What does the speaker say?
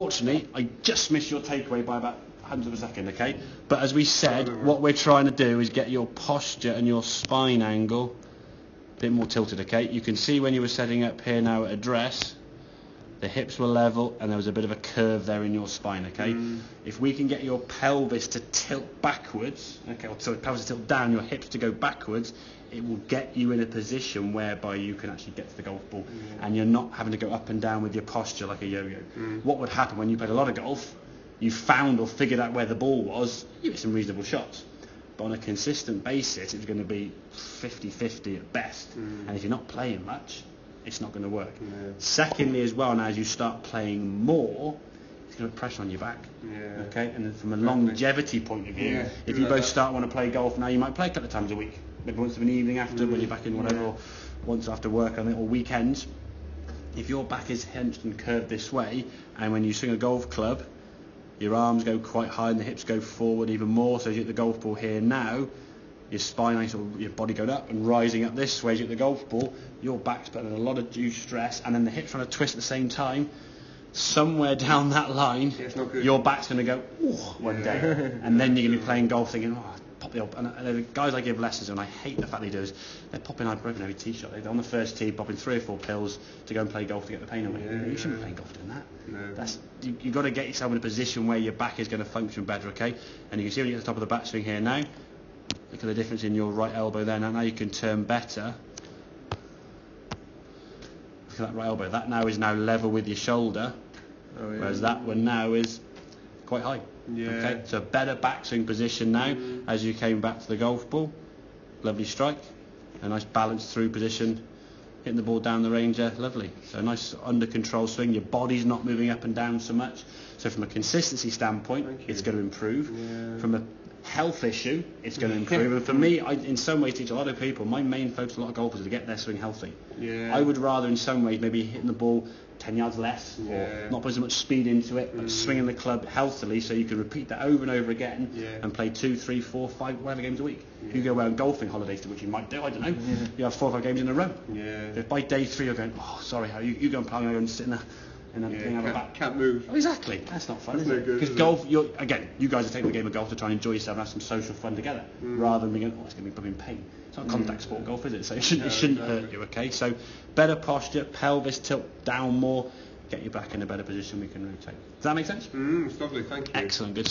Fortunately, I just missed your takeaway by about hundredth of a second, okay? But as we said, what we're trying to do is get your posture and your spine angle a bit more tilted, okay? You can see when you were setting up here now at address, the hips were level and there was a bit of a curve there in your spine, okay? Mm. If we can get your pelvis to tilt backwards, okay, or so pelvis to tilt down, your hips to go backwards, it will get you in a position whereby you can actually get to the golf ball mm. and you're not having to go up and down with your posture like a yo-yo. Mm. What would happen when you played a lot of golf, you found or figured out where the ball was, you hit some reasonable shots. But on a consistent basis, it's going to be 50-50 at best. Mm. And if you're not playing much, it's not going to work. Yeah. Secondly, as well, now as you start playing more, it's going to put pressure on your back. Yeah. Okay, and from a longevity point of view, yeah. if you both start want to play golf now, you might play a couple of times a week, maybe once of an evening after mm. when you're back in whatever, or once after work on it, or weekends. If your back is hunched and curved this way, and when you swing a golf club, your arms go quite high and the hips go forward even more. So as you hit the golf ball here now, your spine, sort your body going up and rising up this way as you hit the golf ball, your back's putting a lot of due stress, and then the hips trying to twist at the same time. Somewhere down that line, yeah, your back's going to go Ooh, one day, and then you're going to be playing golf thinking, oh, pop the and, and the guys I give lessons, and I hate the fact they do is they're popping ibuprofen every tee shot. They're on the first tee, popping three or four pills to go and play golf to get the pain away. Yeah, you shouldn't be playing golf doing that. No. That's you, you've got to get yourself in a position where your back is going to function better, okay? And you can see when you get to the top of the backswing here now. Look at the difference in your right elbow there. Now, now you can turn better. Look at that right elbow. That now is now level with your shoulder, oh, yeah. whereas that one now is quite high. Yeah. Okay, so better backswing position now mm. as you came back to the golf ball. Lovely strike. A nice balanced through position. Hitting the ball down the range there, lovely. So a nice under control swing. Your body's not moving up and down so much. So from a consistency standpoint, it's going to improve. Yeah. From a health issue, it's going to improve. and for me, I, in some ways, teach a lot of people. My main focus, a lot of golfers, is to get their swing healthy. Yeah. I would rather, in some ways, maybe hitting the ball 10 yards less, yeah. or not putting so much speed into it, but mm. swinging the club healthily, so you can repeat that over and over again, yeah. and play two, three, four, five, whatever games a week. Yeah. You go away on golfing holidays, which you might do. I don't know. You have four or five games in a row. Yeah. If by day three you're going, oh, sorry, you, you go and play, and sit in a and then yeah, can't, back. can't move. Oh, exactly. That's not fun, That's is no it? Because golf, you're, again, you guys are taking the game of golf to try and enjoy yourself and have some social fun together, mm. rather than being, oh, it's going to be pain. It's not mm. contact sport golf, is it? So it shouldn't, no, it shouldn't exactly. hurt you. Okay. So better posture, pelvis tilt down more, get you back in a better position. We can rotate. Does that make sense? Mm, it's lovely. Thank you. Excellent. Good.